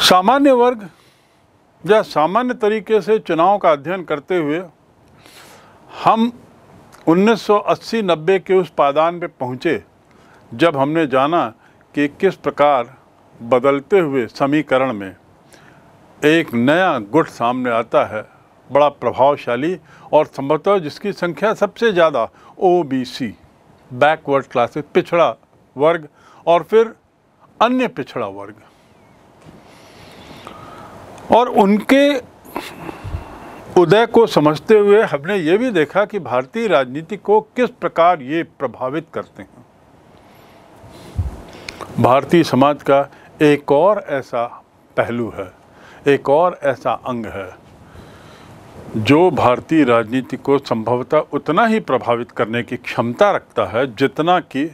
सामान्य वर्ग या सामान्य तरीके से चुनाव का अध्ययन करते हुए हम 1980-90 के उस पादान पे पहुँचे जब हमने जाना कि किस प्रकार बदलते हुए समीकरण में एक नया गुट सामने आता है, बड़ा प्रभावशाली और संभवतः जिसकी संख्या सबसे ज़्यादा O B C backward classes पिछड़ा वर्ग और फिर अन्य पिछड़ा वर्ग। और उनके उदय को समझते हुए हमने ये भी देखा कि भारतीय राजनीति को किस प्रकार ये प्रभावित करते हैं। भारतीय समाज का एक और ऐसा पहलू है, एक और ऐसा अंग है, जो भारतीय राजनीति को संभवतः उतना ही प्रभावित करने की क्षमता रखता है जितना कि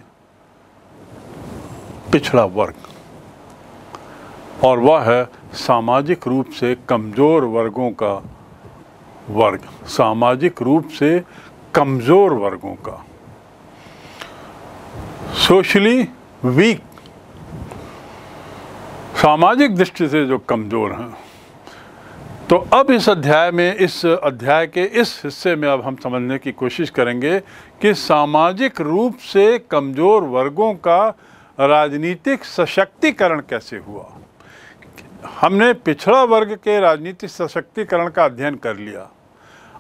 पिछड़ा वर्ग। और वह है सामाजिक रूप से कमज़ोर वर्गों का वर्ग, सामाजिक रूप से कमज़ोर वर्गों का। सोशली वीक सामाजिक दृष्टि से जो कमज़ोर हैं। तो अब इस अध्याय में, इस अध्याय के इस हिस्से में अब हम समझने की कोशिश करेंगे कि सामाजिक रूप से कमज़ोर वर्गों का राजनीतिक सशक्तिकरण कैसे हुआ। हमने पिछड़ा वर्ग के राजनीतिक सशक्तिकरण का अध्ययन कर लिया।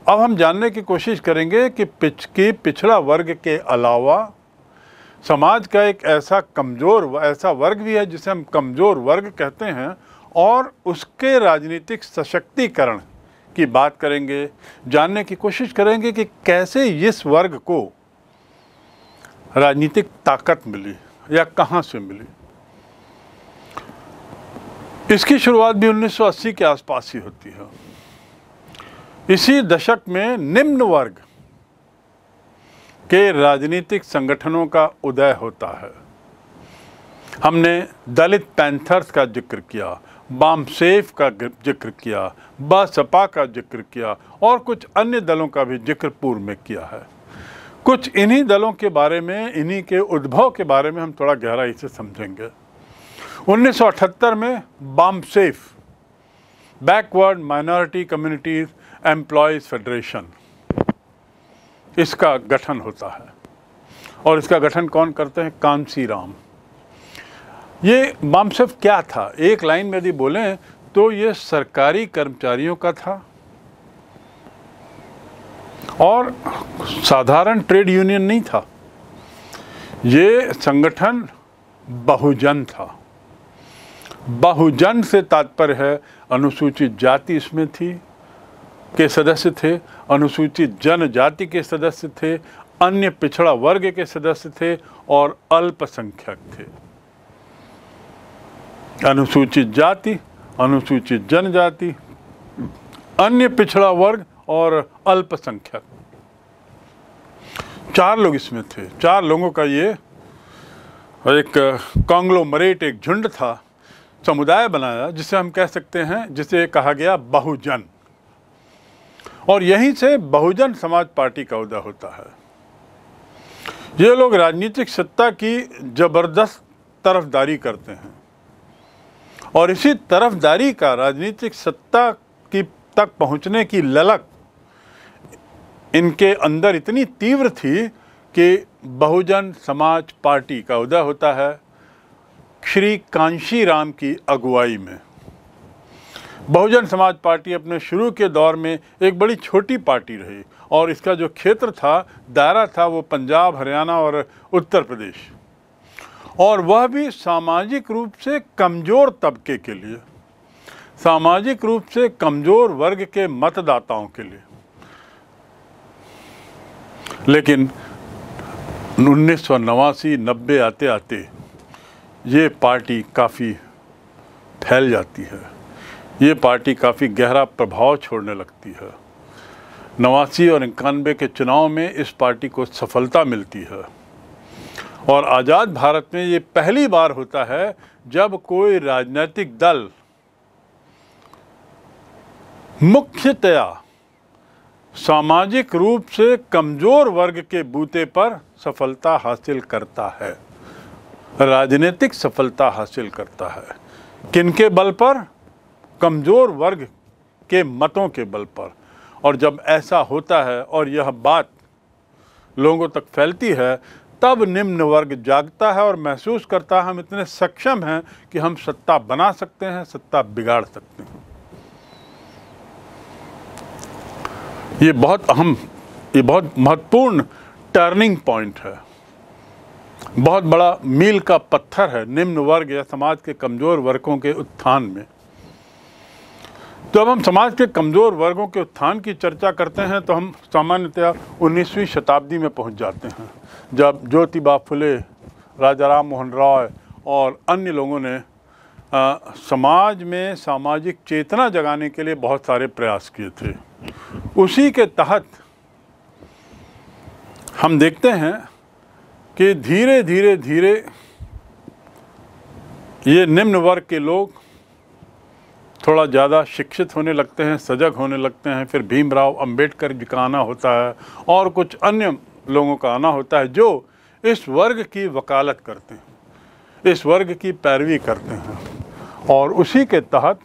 अब हम जानने की कोशिश करेंगे कि पिछ, की पिछड़ा वर्ग के अलावा समाज का एक ऐसा कमज़ोर ऐसा वर्ग भी है जिसे हम कमज़ोर वर्ग कहते हैं और उसके राजनीतिक सशक्तिकरण की बात करेंगे, जानने की कोशिश करेंगे कि कैसे इस वर्ग को राजनीतिक ताकत मिली या कहाँ से मिली। इसकी शुरुआत भी 1980 के आसपास ही होती है। इसी दशक में निम्न वर्ग के राजनीतिक संगठनों का उदय होता है। हमने दलित पैंथर्स का ज़िक्र किया बामसेफ का ज़िक्र किया बसपा का ज़िक्र किया और कुछ अन्य दलों का भी ज़िक्र पूर्व में किया है। कुछ इन्हीं दलों के बारे में, इन्हीं के उद्भव के बारे में हम थोड़ा गहराई से समझेंगे। 1978 में BAMCEF backward minority communities employees federation इसका गठन होता है। और इसका गठन कौन करते हैं? कांसी राम। ये बामसेफ क्या था? एक लाइन में यदि बोलें तो ये सरकारी कर्मचारियों का था। और साधारण ट्रेड यूनियन नहीं था। ये संगठन बहुजन था। बहुजन से तात्पर्य है, अनुसूचित जाति इसमें थी के सदस्य थे, अनुसूचित जनजाति के सदस्य थे, अन्य पिछड़ा वर्ग के सदस्य थे और अल्पसंख्यक थे। अनुसूचित जाति, अनुसूचित जनजाति, अन्य पिछड़ा वर्ग और अल्पसंख्यक। चार लोग इसमें थे। चार लोगों का ये, एक कांग्लोमरेट एक झुंड था। समुदाय बनाया जिसे हम कह सकते हैं, जिसे कहा गया बहुजन। और यहीं से बहुजन समाज पार्टी का उदय होता है। ये लोग राजनीतिक सत्ता की ज़बरदस्त तरफदारी करते हैं। और इसी तरफदारी का, राजनीतिक सत्ता की तक पहुँचने की ललक इनके अंदर इतनी तीव्र थी कि बहुजन समाज पार्टी का उदय होता है। श्री कांशी राम की अगुवाई में। बहुजन समाज पार्टी अपने शुरू के दौर में एक बड़ी छोटी पार्टी रही और इसका जो क्षेत्र था, दायरा था, वो पंजाब, हरियाणा और उत्तर प्रदेश। और वह भी सामाजिक रूप से कमज़ोर तबके के लिए, सामाजिक रूप से कमज़ोर वर्ग के मतदाताओं के लिए। लेकिन उन्नीस सौ नवासी, नब्बे आते आते ये पार्टी काफ़ी फैल जाती है। ये पार्टी काफ़ी गहरा प्रभाव छोड़ने लगती है। नवासी और इक्यानवे के चुनाव में इस पार्टी को सफलता मिलती है। और आज़ाद भारत में ये पहली बार होता है जब कोई राजनीतिक दल मुख्यतया सामाजिक रूप से कमज़ोर वर्ग के बूते पर सफलता हासिल करता है। राजनीतिक सफलता हासिल करता है। किनके बल पर? कमज़ोर वर्ग के मतों के बल पर। और जब ऐसा होता है और यह बात लोगों तक फैलती है, तब निम्न वर्ग जागता है और महसूस करता है हम इतने सक्षम हैं कि हम सत्ता बना सकते हैं, सत्ता बिगाड़ सकते हैं। ये बहुत अहम, ये बहुत महत्वपूर्ण टर्निंग पॉइंट है। बहुत बड़ा मील का पत्थर है निम्न वर्ग या समाज के कमज़ोर वर्गों के उत्थान में। तो अब हम समाज के कमज़ोर वर्गों के उत्थान की चर्चा करते हैं तो हम सामान्यतया 19वीं शताब्दी में पहुँच जाते हैं जब ज्योतिबा फुले राजा राम मोहन रॉय और अन्य लोगों ने आ, समाज में सामाजिक चेतना जगाने के लिए बहुत सारे प्रयास किए थे। उसी के तहत हम देखते हैं कि धीरे धीरे धीरे ये निम्न वर्ग के लोग थोड़ा ज़्यादा शिक्षित होने लगते हैं, सजग होने लगते हैं, फिर भीमराव अंबेडकर जी का आना होता है और कुछ अन्य लोगों का आना होता है जो इस वर्ग की वकालत करते हैं, इस वर्ग की पैरवी करते हैं और उसी के तहत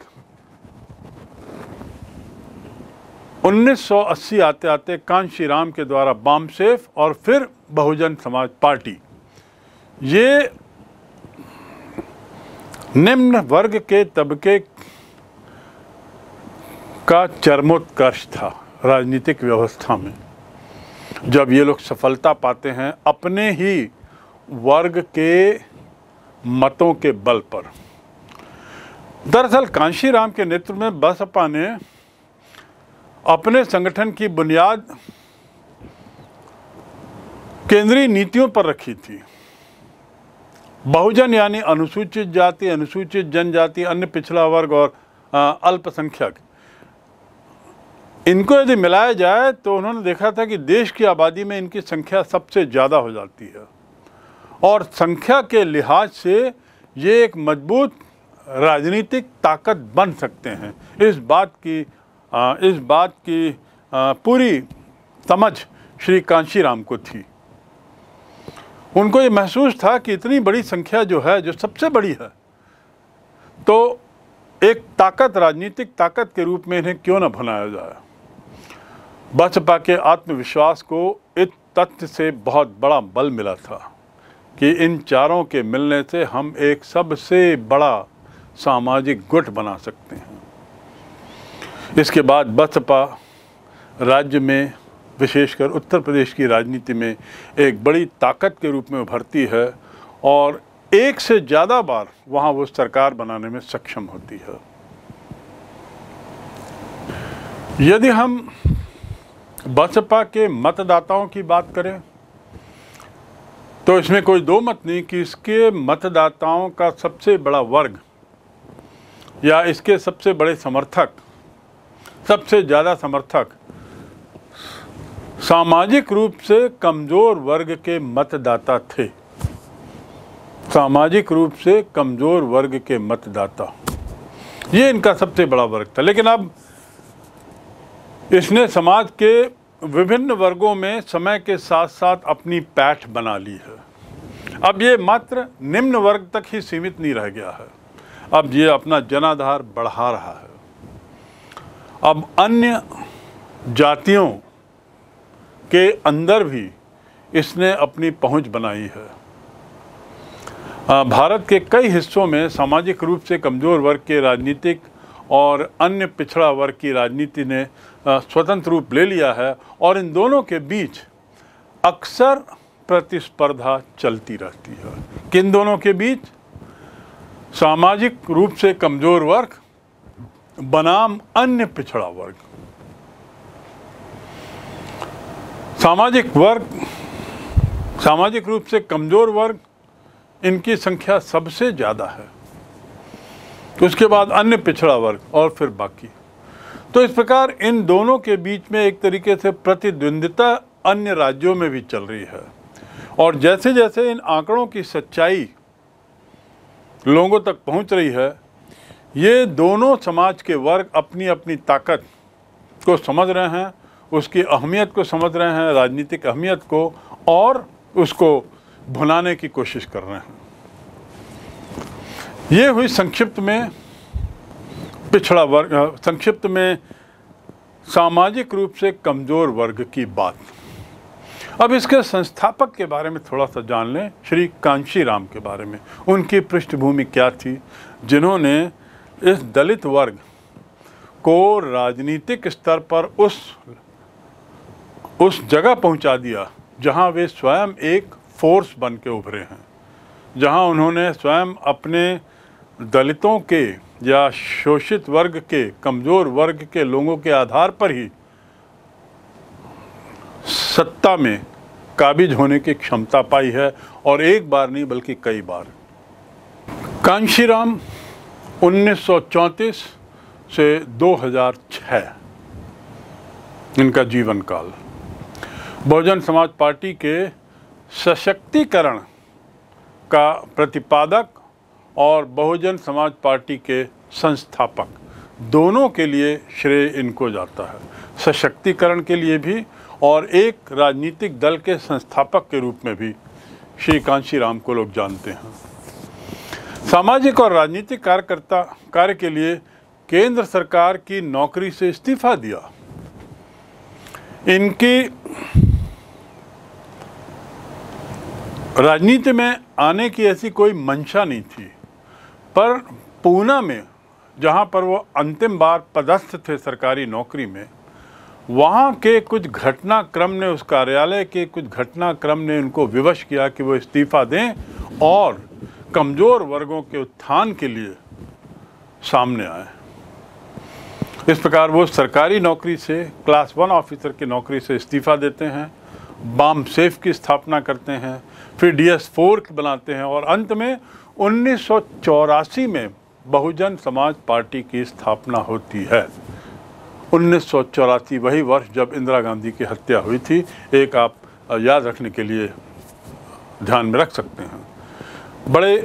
1980 आते आते कांशी राम के द्वारा बामसेफ और फिर बहुजन समाज पार्टी। ये निम्न वर्ग के तबके का चरमोत्कर्ष था राजनीतिक व्यवस्था में। जब ये लोग सफलता पाते हैं अपने ही वर्ग के मतों के बल पर। दरअसल कांशीराम के नेतृत्व में बसपा ने अपने संगठन की बुनियाद केंद्रीय नीतियों पर रखी थी। बहुजन यानी अनुसूचित जाति, अनुसूचित जनजाति, अन्य पिछड़ा वर्ग और अल्पसंख्यक। इनको यदि मिलाया जाए तो उन्होंने देखा था कि देश की आबादी में इनकी संख्या सबसे ज़्यादा हो जाती है। और संख्या के लिहाज से ये एक मज़बूत राजनीतिक ताकत बन सकते हैं। इस बात की इस बात की पूरी समझ श्री कांशीराम को थी। उनको ये महसूस था कि इतनी बड़ी संख्या जो है, जो सबसे बड़ी है तो एक ताकत, राजनीतिक ताकत के रूप में इन्हें क्यों ना बनाया जाए? बसपा के आत्मविश्वास को इस तथ्य से बहुत बड़ा बल मिला था कि इन चारों के मिलने से हम एक सबसे बड़ा सामाजिक गुट बना सकते हैं। इसके बाद बसपा राज्य में, विशेषकर उत्तर प्रदेश की राजनीति में, एक बड़ी ताकत के रूप में उभरती है और एक से ज़्यादा बार वहाँ वो सरकार बनाने में सक्षम होती है। यदि हम बसपा के मतदाताओं की बात करें तो इसमें कोई दो मत नहीं कि इसके मतदाताओं का सबसे बड़ा वर्ग या इसके सबसे बड़े समर्थक सबसे ज़्यादा समर्थक सामाजिक रूप से कमज़ोर वर्ग के मतदाता थे। सामाजिक रूप से कमज़ोर वर्ग के मतदाता। ये इनका सबसे बड़ा वर्ग था। लेकिन अब इसने समाज के विभिन्न वर्गों में समय के साथ साथ अपनी पैठ बना ली है। अब ये मात्र निम्न वर्ग तक ही सीमित नहीं रह गया है। अब ये अपना जनाधार बढ़ा रहा है। अब अन्य जातियों के अंदर भी इसने अपनी पहुँच बनाई है। भारत के कई हिस्सों में सामाजिक रूप से कमज़ोर वर्ग के राजनीतिक और अन्य पिछड़ा वर्ग की राजनीति ने स्वतंत्र रूप ले लिया है और इन दोनों के बीच अक्सर प्रतिस्पर्धा चलती रहती है। किन दोनों के बीच? सामाजिक रूप से कमज़ोर वर्ग बनाम अन्य पिछड़ा वर्ग। सामाजिक वर्ग, सामाजिक रूप से कमज़ोर वर्ग, इनकी संख्या सबसे ज़्यादा है। तो उसके बाद अन्य पिछड़ा वर्ग और फिर बाकी। तो इस प्रकार इन दोनों के बीच में एक तरीके से प्रतिद्वंदिता अन्य राज्यों में भी चल रही है। और जैसे जैसे इन आंकड़ों की सच्चाई लोगों तक पहुँच रही है ये दोनों समाज के वर्ग अपनी अपनी ताकत को समझ रहे हैं, उसकी अहमियत को समझ रहे हैं, राजनीतिक अहमियत को, और उसको भुनाने की कोशिश कर रहे हैं। ये हुई संक्षिप्त में पिछड़ा वर्ग, संक्षिप्त में सामाजिक रूप से कमज़ोर वर्ग की बात। अब इसके संस्थापक के बारे में थोड़ा सा जान लें, श्री कांशी राम के बारे में। उनकी पृष्ठभूमि क्या थी? जिन्होंने इस दलित वर्ग को राजनीतिक स्तर पर उस उस जगह पहुँचा दिया जहाँ वे स्वयं एक फोर्स बन के उभरे हैं, जहाँ उन्होंने स्वयं अपने दलितों के या शोषित वर्ग के, कमज़ोर वर्ग के लोगों के आधार पर ही सत्ता में काबिज होने की क्षमता पाई है, और एक बार नहीं बल्कि कई बार। कांशीराम 1934 से 2006 इनका जीवन काल बहुजन समाज पार्टी के सशक्तिकरण का प्रतिपादक और बहुजन समाज पार्टी के संस्थापक, दोनों के लिए श्रेय इनको जाता है। सशक्तिकरण के लिए भी और एक राजनीतिक दल के संस्थापक के रूप में भी श्री कांशी राम को लोग जानते हैं। सामाजिक और राजनीतिक कार्यकर्ता कार्य के लिए केंद्र सरकार की नौकरी से इस्तीफा दिया। इनकी राजनीति में आने की ऐसी कोई मंशा नहीं थी। पर पूना में, जहाँ पर वो अंतिम बार पदस्थ थे सरकारी नौकरी में, वहाँ के कुछ घटनाक्रम ने, उस कार्यालय के कुछ घटनाक्रम ने उनको विवश किया कि वो इस्तीफा दें और कमज़ोर वर्गों के उत्थान के लिए सामने आए। इस प्रकार वो सरकारी नौकरी से, क्लास वन ऑफिसर की नौकरी से इस्तीफा देते हैं बाम सेफ़ की स्थापना करते हैं, फिर डी एस फोर बनाते हैं और अंत में उन्नीस सौ चौरासी में बहुजन समाज पार्टी की स्थापना होती है। उन्नीस सौ चौरासी वही वर्ष जब इंदिरा गांधी की हत्या हुई थी, एक आप याद रखने के लिए ध्यान में रख सकते हैं। बड़े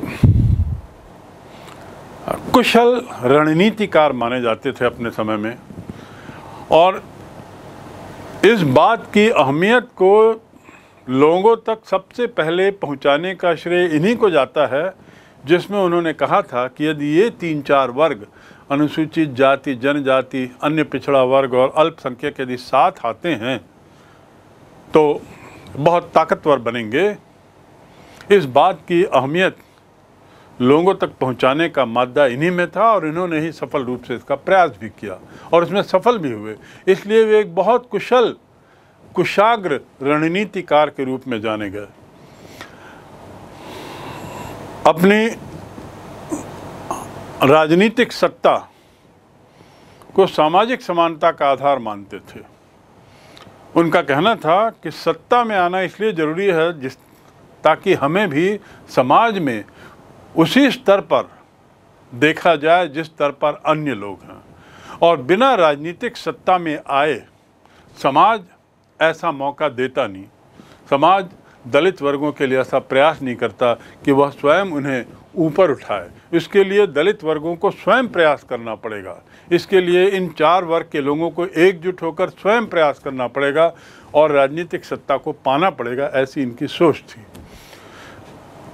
कुशल रणनीतिकार माने जाते थे अपने समय में। और इस बात की अहमियत को लोगों तक सबसे पहले पहुँचाने का श्रेय इन्हीं को जाता है, जिसमें उन्होंने कहा था कि यदि ये तीन चार वर्ग, अनुसूचित जाति, जनजाति, अन्य पिछड़ा वर्ग और अल्पसंख्यक यदि साथ आते हैं तो बहुत ताकतवर बनेंगे। इस बात की अहमियत लोगों तक पहुँचाने का मादा इन्हीं में था और इन्होंने ही सफल रूप से इसका प्रयास भी किया और इसमें सफल भी हुए। इसलिए वे एक बहुत कुशल, कुशाग्र रणनीतिकार के रूप में जाने गए। अपनी राजनीतिक सत्ता को सामाजिक समानता का आधार मानते थे। उनका कहना था कि सत्ता में आना इसलिए ज़रूरी है जिस ताकि हमें भी समाज में उसी स्तर पर देखा जाए जिस स्तर पर अन्य लोग हैं। और बिना राजनीतिक सत्ता में आए समाज ऐसा मौका देता नहीं। समाज दलित वर्गों के लिए ऐसा प्रयास नहीं करता कि वह स्वयं उन्हें ऊपर उठाए। इसके लिए दलित वर्गों को स्वयं प्रयास करना पड़ेगा। इसके लिए इन चार वर्ग के लोगों को एकजुट होकर स्वयं प्रयास करना पड़ेगा और राजनीतिक सत्ता को पाना पड़ेगा, ऐसी इनकी सोच थी।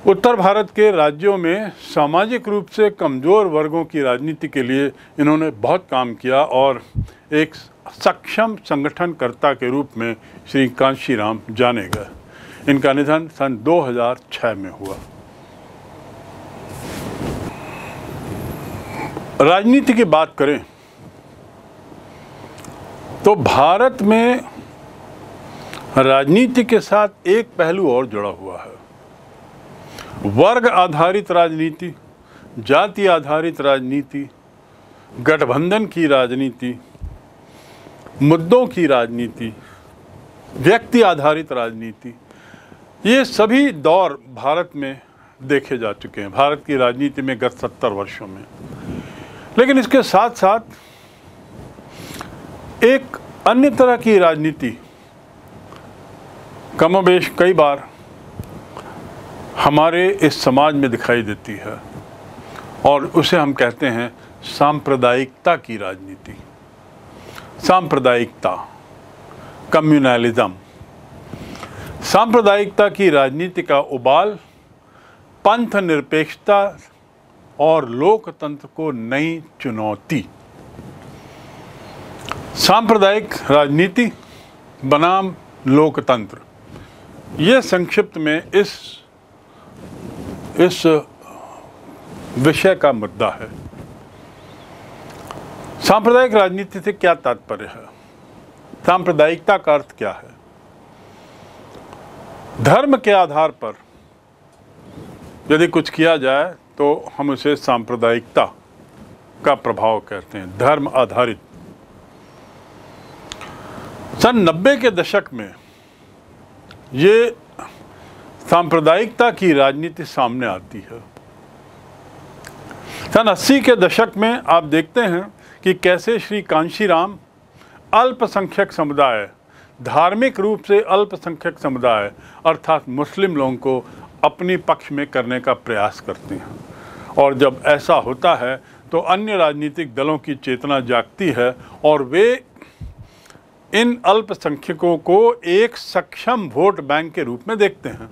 उत्तर भारत के राज्यों में सामाजिक रूप से कमज़ोर वर्गों की राजनीति के लिए इन्होंने बहुत काम किया और एक सक्षम संगठनकर्ता के रूप में श्री कांशी राम जाने गए। इनका निधन सन 2006 में हुआ। राजनीति की बात करें तो भारत में राजनीति के साथ एक पहलू और जुड़ा हुआ है। वर्ग आधारित राजनीति, जाति आधारित राजनीति, गठबंधन की राजनीति, मुद्दों की राजनीति, व्यक्ति आधारित राजनीति, ये सभी दौर भारत में देखे जा चुके हैं। भारत की राजनीति में गत सत्तर वर्षों में। लेकिन इसके साथ साथ एक अन्य तरह की राजनीति, कमोबेश कई बार हमारे इस समाज में दिखाई देती है और उसे हम कहते हैं सांप्रदायिकता की राजनीति। सांप्रदायिकता, कम्युनलिज्म। सांप्रदायिकता की राजनीति का उबाल पंथ निरपेक्षता और लोकतंत्र को नई चुनौती। सांप्रदायिक राजनीति, बनाम लोकतंत्र। ये संक्षिप्त में इस इस विषय का मुद्दा है। सांप्रदायिक राजनीति से क्या तात्पर्य है? सांप्रदायिकता का अर्थ क्या है? धर्म के आधार पर यदि कुछ किया जाए तो हम उसे सांप्रदायिकता का प्रभाव कहते हैं, धर्म आधारित। सन नब्बे के दशक में ये सांप्रदायिकता की राजनीति सामने आती है। सन अस्सी के दशक में आप देखते हैं कि कैसे श्री कांशीराम अल्पसंख्यक समुदाय, धार्मिक रूप से अल्पसंख्यक समुदाय अर्थात मुस्लिम लोगों को अपनी पक्ष में करने का प्रयास करते हैं। और जब ऐसा होता है तो अन्य राजनीतिक दलों की चेतना जागती है और वे इन अल्पसंख्यकों को एक सक्षम वोट बैंक के रूप में देखते हैं।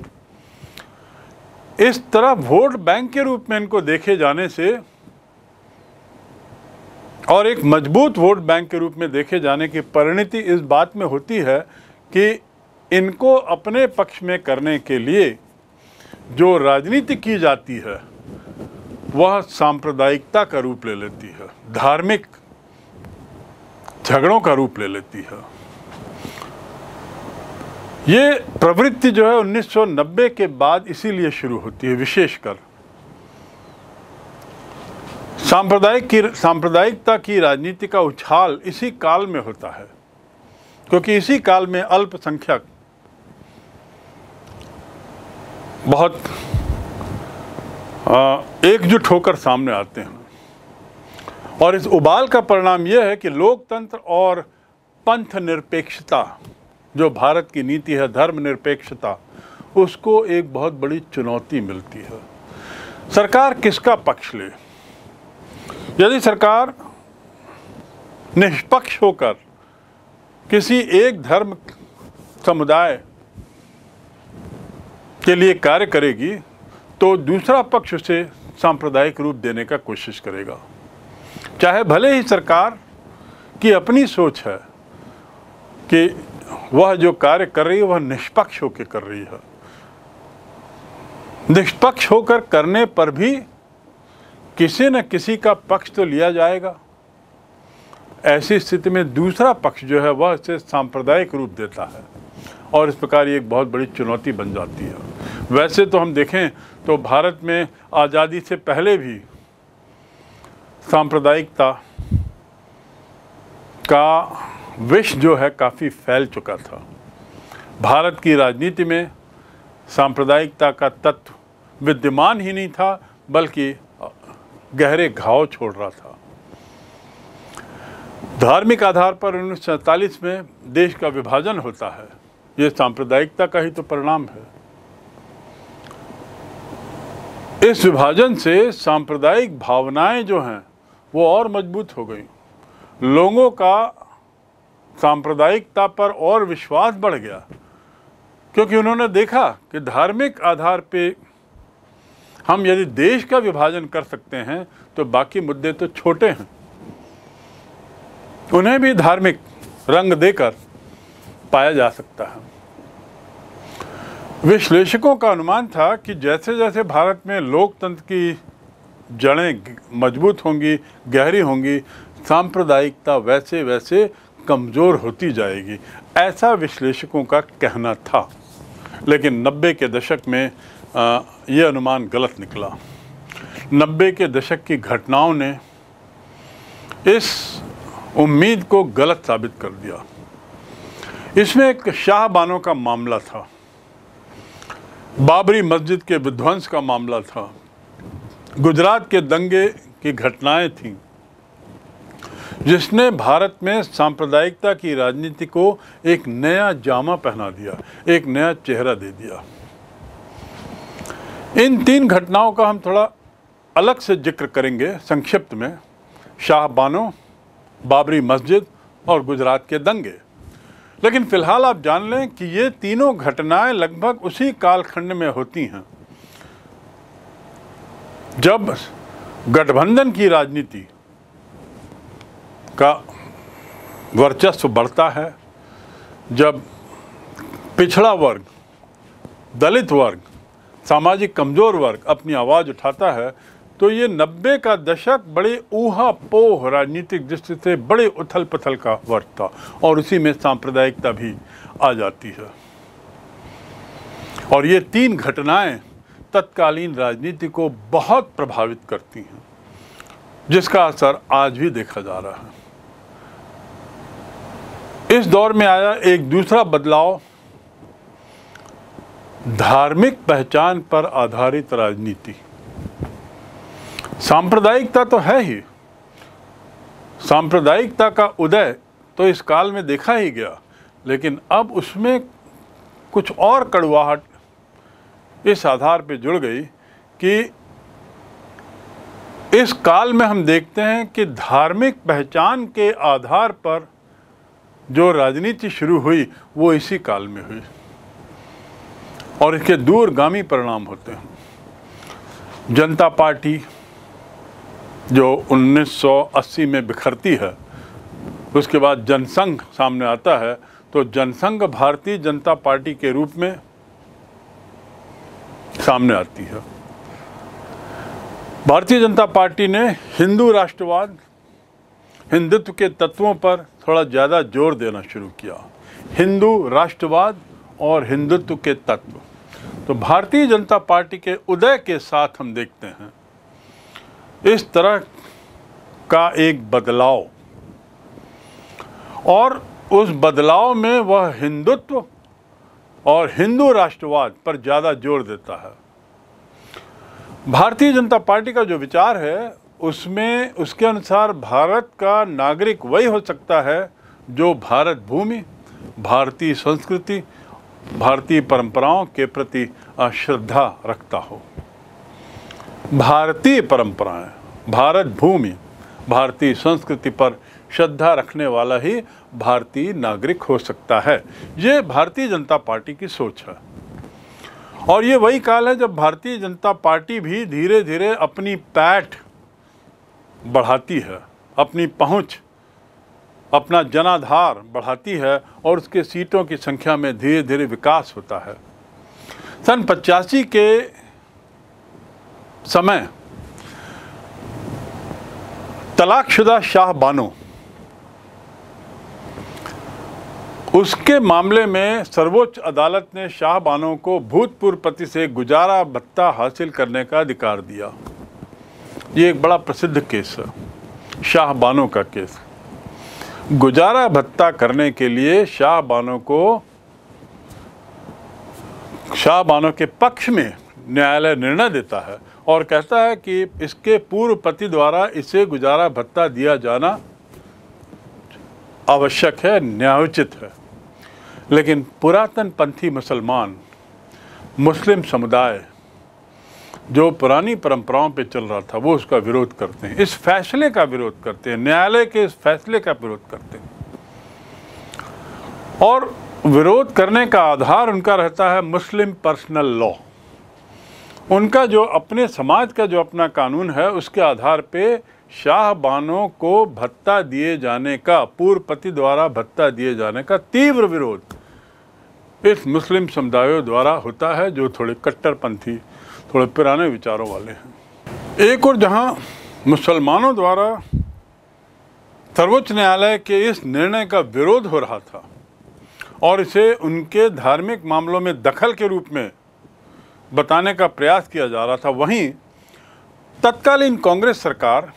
इस तरह वोट बैंक के रूप में इनको देखे जाने से और एक मज़बूत वोट बैंक के रूप में देखे जाने की परिणति इस बात में होती है कि इनको अपने पक्ष में करने के लिए जो राजनीति की जाती है, वह सांप्रदायिकता का रूप ले लेती है, धार्मिक झगड़ों का रूप ले लेती है। ये प्रवृत्ति जो है 1990 के बाद इसीलिए शुरू होती है, विशेषकर। सांप्रदायिक की, सांप्रदायिकता की राजनीति का उछाल इसी काल में होता है, क्योंकि इसी काल में अल्पसंख्यक बहुत एकजुट होकर सामने आते हैं। और इस उबाल का परिणाम यह है कि लोकतंत्र और पंथ निरपेक्षता जो भारत की नीति है धर्म निरपेक्षता उसको एक बहुत बड़ी चुनौती मिलती है। सरकार किसका पक्ष ले? यदि सरकार निष्पक्ष होकर किसी एक धर्म समुदाय के लिए कार्य करेगी तो दूसरा पक्ष उसे सांप्रदायिक रूप देने का कोशिश करेगा। चाहे भले ही सरकार की अपनी सोच है कि वह जो कार्य कर रही है, वह निष्पक्ष होकर कर रही है। निष्पक्ष होकर करने पर भी किसी न किसी का पक्ष तो लिया जाएगा। ऐसी स्थिति में दूसरा पक्ष जो है, वह इसे सांप्रदायिक रूप देता है और इस प्रकार ये एक बहुत बड़ी चुनौती बन जाती है। वैसे तो हम देखें तो भारत में आज़ादी से पहले भी सांप्रदायिकता का विष जो है काफ़ी फैल चुका था। भारत की राजनीति में सांप्रदायिकता का तत्व विद्यमान ही नहीं था, बल्कि गहरे घाव छोड़ रहा था। धार्मिक आधार पर उन्नीस में देश का विभाजन होता है। ये सांप्रदायिकता का ही तो परिणाम है। इस विभाजन से सांप्रदायिक भावनाएँ जो हैं, वो और मज़बूत हो गई। लोगों का सांप्रदायिकता पर और विश्वास बढ़ गया, क्योंकि उन्होंने देखा कि धार्मिक आधार पे हम यदि देश का विभाजन कर सकते हैं तो बाकी मुद्दे तो छोटे हैं। उन्हें भी धार्मिक रंग देकर पाया जा सकता है। विश्लेषकों का अनुमान था कि जैसे जैसे भारत में लोकतंत्र की जड़ें मज़बूत होंगी, गहरी होंगी, सांप्रदायिकता वैसे वैसे कमज़ोर होती जाएगी। ऐसा विश्लेषकों का कहना था। लेकिन नब्बे के दशक में ये अनुमान गलत निकला। नब्बे के दशक की घटनाओं ने इस उम्मीद को गलत साबित कर दिया। इसमें एक शाहबानों का मामला था। बाबरी मस्जिद के विध्वंस का मामला था। गुजरात के दंगे की घटनाएँ थीं। जिसने भारत में सांप्रदायिकता की राजनीति को एक नया जामा पहना दिया, एक नया चेहरा दे दिया। इन तीन घटनाओं का हम थोड़ा अलग से ज़िक्र करेंगे संक्षिप्त में। शाहबानो, बाबरी मस्जिद और गुजरात के दंगे। लेकिन फ़िलहाल आप जान लें कि ये तीनों घटनाएँ लगभग उसी कालखंड में होती हैं। जब गठबंधन की राजनीति का वर्चस्व बढ़ता है। जब पिछड़ा वर्ग, दलित वर्ग, सामाजिक कमज़ोर वर्ग अपनी आवाज़ उठाता है तो ये नब्बे का दशक बड़े ऊहा पोह राजनीतिक दृष्टि से बड़े उथल पथल का वर्ष था और उसी में सांप्रदायिकता भी आ जाती है। और ये तीन घटनाएँ तत्कालीन राजनीति को बहुत प्रभावित करती हैं, जिसका असर आज भी देखा जा रहा है। इस दौर में आया एक दूसरा बदलाव, धार्मिक पहचान पर आधारित राजनीति। सांप्रदायिकता तो है ही। सांप्रदायिकता का उदय तो इस काल में देखा ही गया, लेकिन अब उसमें कुछ और कड़वाहट इस आधार पर जुड़ गई कि इस काल में हम देखते हैं कि धार्मिक पहचान के आधार पर जो राजनीति शुरू हुई, वो इसी काल में हुई। और इसके दूरगामी परिणाम होते हैं। जनता पार्टी जो 1980 में बिखरती है, उसके बाद जनसंघ सामने आता है तो जनसंघ भारतीय जनता पार्टी के रूप में सामने आती है। भारतीय जनता पार्टी ने हिंदू राष्ट्रवाद हिंदुत्व के तत्वों पर थोड़ा ज़्यादा ज़ोर देना शुरू किया। हिंदू राष्ट्रवाद और हिंदुत्व के तत्व। तो भारतीय जनता पार्टी के उदय के साथ हम देखते हैं। इस तरह का एक बदलाव। और उस बदलाव में वह हिंदुत्व और हिंदू राष्ट्रवाद पर ज़्यादा ज़ोर देता है। भारतीय जनता पार्टी का जो विचार है उसमें, उसके अनुसार भारत का नागरिक वही हो सकता है जो भारत भूमि, भारतीय संस्कृति, भारतीय परंपराओं के प्रति श्रद्धा रखता हो। भारतीय परंपराएँ, भारत भूमि, भारतीय संस्कृति पर श्रद्धा रखने वाला ही भारतीय नागरिक हो सकता है। ये भारतीय जनता पार्टी की सोच है। और ये वही काल है जब भारतीय जनता पार्टी भी धीरे धीरे अपनी पैठ बढ़ाती है, अपनी पहुँच, अपना जनाधार बढ़ाती है और उसके सीटों की संख्या में धीरे धीरे विकास होता है। सन पचासी के समय तलाकशुदा शाह बानो उसके मामले में सर्वोच्च अदालत ने शाह बानो को भूतपूर्व पति से गुजारा भत्ता हासिल करने का अधिकार दिया। ये एक बड़ा प्रसिद्ध केस है शाह बानो का केस। गुजारा भत्ता करने के लिए शाह बानो को शाह बानो के पक्ष में न्यायालय निर्णय देता है और कहता है कि इसके पूर्व पति द्वारा इसे गुजारा भत्ता दिया जाना आवश्यक है, न्यायोचित है। लेकिन पुरातन पंथी मुसलमान, मुस्लिम समुदाय जो पुरानी परंपराओं पे चल रहा था, वो उसका विरोध करते हैं। इस फैसले का विरोध करते हैं। न्यायालय के इस फैसले का विरोध करते हैं। और विरोध करने का आधार उनका रहता है मुस्लिम पर्सनल लॉ। उनका जो अपने समाज का जो अपना कानून है, उसके आधार पे शाह बानों को भत्ता दिए जाने का पूर्व पति द्वारा भत्ता दिए जाने का तीव्र विरोध इस मुस्लिम समुदायों द्वारा होता है, जो थोड़े कट्टरपंथी थोड़े पुराने विचारों वाले हैं। एक और जहाँ मुसलमानों द्वारा सर्वोच्च न्यायालय के इस निर्णय का विरोध हो रहा था और इसे उनके धार्मिक मामलों में दखल के रूप में बताने का प्रयास किया जा रहा था, वहीं तत्कालीन कांग्रेस सरकार,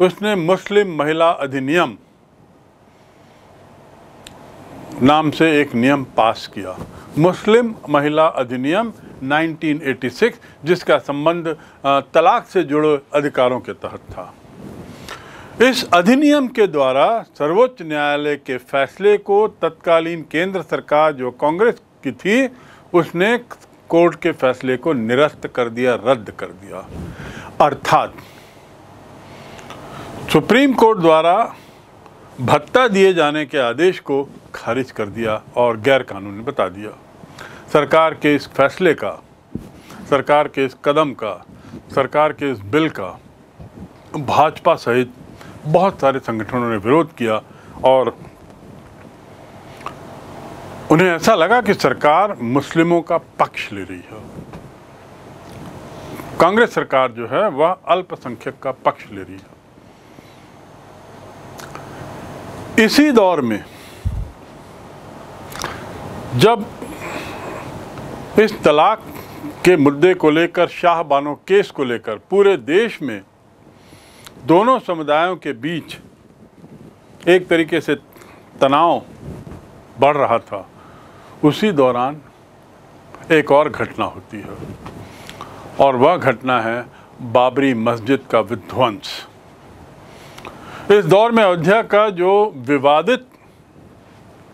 उसने मुस्लिम महिला अधिनियम नाम से एक नियम पास किया। मुस्लिम महिला अधिनियम 1986 जिसका संबंध तलाक से जुड़े अधिकारों के तहत था। इस अधिनियम के द्वारा सर्वोच्च न्यायालय के फैसले को तत्कालीन केंद्र सरकार, जो कांग्रेस की थी, उसने कोर्ट के फैसले को निरस्त कर दिया, रद्द कर दिया। अर्थात, सुप्रीम कोर्ट द्वारा भत्ता दिए जाने के आदेश को खारिज कर दिया और गैर कानूनी बता दिया। सरकार के इस फैसले का, सरकार के इस कदम का, सरकार के इस बिल का, भाजपा सहित बहुत सारे संगठनों ने विरोध किया और उन्हें ऐसा लगा कि सरकार मुस्लिमों का पक्ष ले रही है। कांग्रेस सरकार जो है, वह अल्पसंख्यक का पक्ष ले रही है। इसी दौर में जब इस तलाक के मुद्दे को लेकर शाह बानो केस को लेकर पूरे देश में दोनों समुदायों के बीच एक तरीके से तनाव बढ़ रहा था। उसी दौरान एक और घटना होती है और वह घटना है बाबरी मस्जिद का विध्वंस। इस दौर में अयोध्या का जो विवादित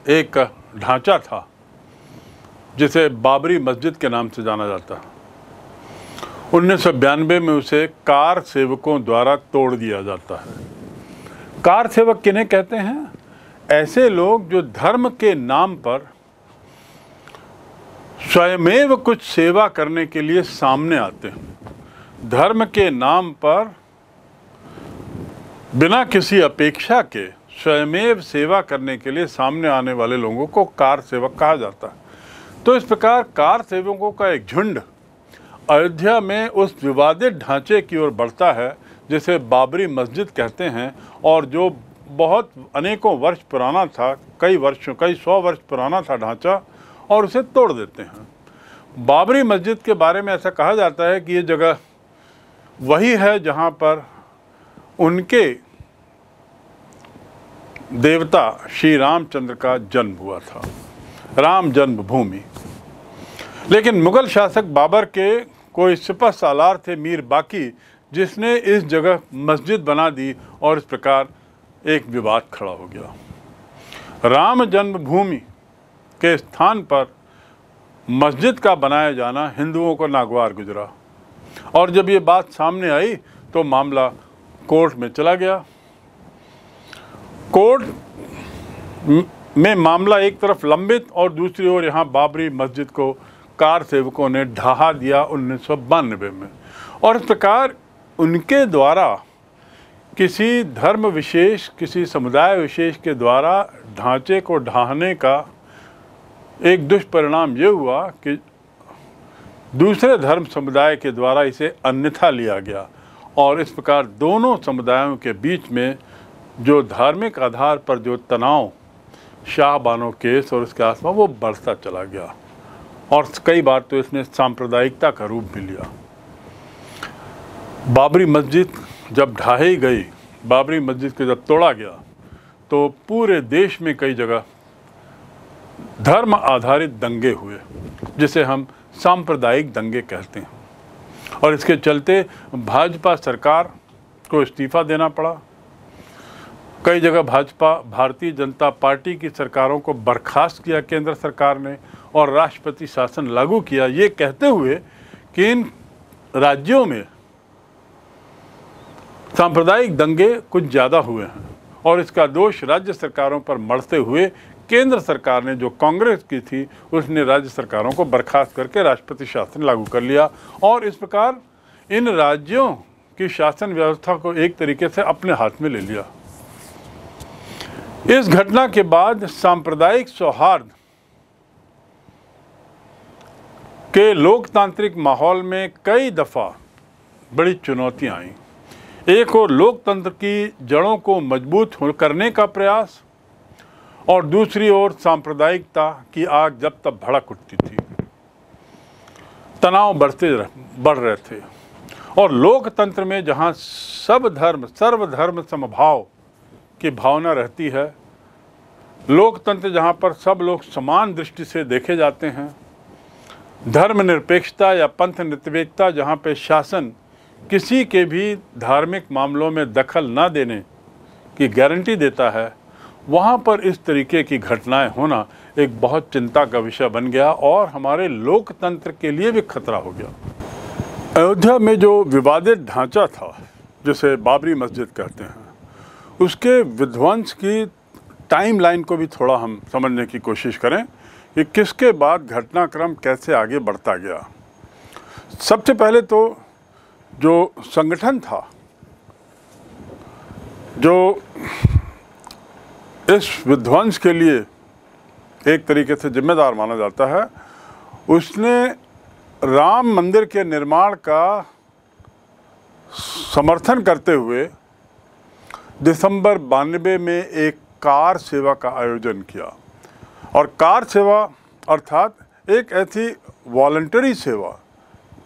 एक ढांचा था जिसे बाबरी मस्जिद के नाम से जाना जाता है। उन्नीस में उसे कार सेवकों द्वारा तोड़ दिया जाता है। कार सेवक किन्हें कहते हैं? ऐसे लोग जो धर्म के नाम पर स्वयमेव कुछ सेवा करने के लिए सामने आते हैं। धर्म के नाम पर बिना किसी अपेक्षा के स्वयमेव सेवा करने के लिए सामने आने वाले लोगों को कार सेवक कहा जाता है। तो इस प्रकार कार सेवकों का एक झुंड अयोध्या में उस विवादित ढांचे की ओर बढ़ता है, जिसे बाबरी मस्जिद कहते हैं, और जो बहुत अनेकों वर्ष पुराना था, कई वर्षों, कई सौ वर्ष पुराना था ढांचा, और उसे तोड़ देते हैं। बाबरी मस्जिद के बारे में ऐसा कहा जाता है कि ये जगह वही है जहाँ पर उनके देवता श्री रामचंद्र का जन्म हुआ था। राम जन्मभूमि। लेकिन मुगल शासक बाबर के कोई सिपह सालार थे मीर बाकी, जिसने इस जगह मस्जिद बना दी और इस प्रकार एक विवाद खड़ा हो गया। राम जन्मभूमि के स्थान पर मस्जिद का बनाया जाना हिंदुओं को नागवार गुजरा। और जब ये बात सामने आई तो मामला कोर्ट में चला गया। कोर्ट में मामला एक तरफ़ लंबित और दूसरी ओर यहाँ बाबरी मस्जिद को कार सेवकों ने ढहा दिया उन्नीस सौ बानवे में। और इस प्रकार उनके द्वारा किसी धर्म विशेष, किसी समुदाय विशेष के द्वारा ढांचे को ढहाने का एक दुष्परिणाम ये हुआ कि दूसरे धर्म समुदाय के द्वारा इसे अन्यथा लिया गया। और इस प्रकार दोनों समुदायों के बीच में जो धार्मिक आधार पर जो तनाव शाह बानो केस और उसके आसपास वो बढ़ता चला गया। और कई बार तो इसने सांप्रदायिकता का रूप भी लिया। बाबरी मस्जिद जब ढाही गई, बाबरी मस्जिद को जब तोड़ा गया तो पूरे देश में कई जगह धर्म आधारित दंगे हुए, जिसे हम सांप्रदायिक दंगे कहते हैं। और इसके चलते भाजपा सरकार को इस्तीफा देना पड़ा। कई जगह भाजपा, भारतीय जनता पार्टी की सरकारों को बर्खास्त किया, केंद्र सरकार ने और राष्ट्रपति शासन लागू किया। ये कहते हुए कि इन राज्यों में सांप्रदायिक दंगे कुछ ज़्यादा हुए हैं और इसका दोष राज्य सरकारों पर मरते हुए केंद्र सरकार ने, जो कांग्रेस की थी, उसने राज्य सरकारों को बर्खास्त करके राष्ट्रपति शासन लागू कर लिया। और इस प्रकार इन राज्यों की शासन व्यवस्था को एक तरीके से अपने हाथ में ले लिया। इस घटना के बाद सांप्रदायिक सौहार्द के लोकतांत्रिक माहौल में कई दफ़ा बड़ी चुनौतियाँ आई। एक और लोकतंत्र की जड़ों को मज़बूत करने का प्रयास और दूसरी ओर सांप्रदायिकता की आग जब तक भड़क उठती थी। तनाव बढ़ते बढ़ रहे थे और लोकतंत्र में जहाँ सब धर्म सर्वधर्म समभाव की भावना रहती है। लोकतंत्र जहाँ पर सब लोग समान दृष्टि से देखे जाते हैं, धर्मनिरपेक्षता या पंथ निरपेक्षता जहाँ पे शासन किसी के भी धार्मिक मामलों में दखल ना देने की गारंटी देता है, वहाँ पर इस तरीके की घटनाएँ होना एक बहुत चिंता का विषय बन गया और हमारे लोकतंत्र के लिए भी खतरा हो गया। अयोध्या में जो विवादित ढांचा था, जिसे बाबरी मस्जिद कहते हैं उसके विध्वंस की टाइमलाइन को भी थोड़ा हम समझने की कोशिश करें कि किसके बाद घटनाक्रम कैसे आगे बढ़ता गया। सबसे पहले तो जो संगठन था, जो इस विध्वंस के लिए एक तरीके से जिम्मेदार माना जाता है, उसने राम मंदिर के निर्माण का समर्थन करते हुए दिसंबर बानवे में एक कार सेवा का आयोजन किया। और कार सेवा अर्थात एक ऐसी वॉल्टरी सेवा,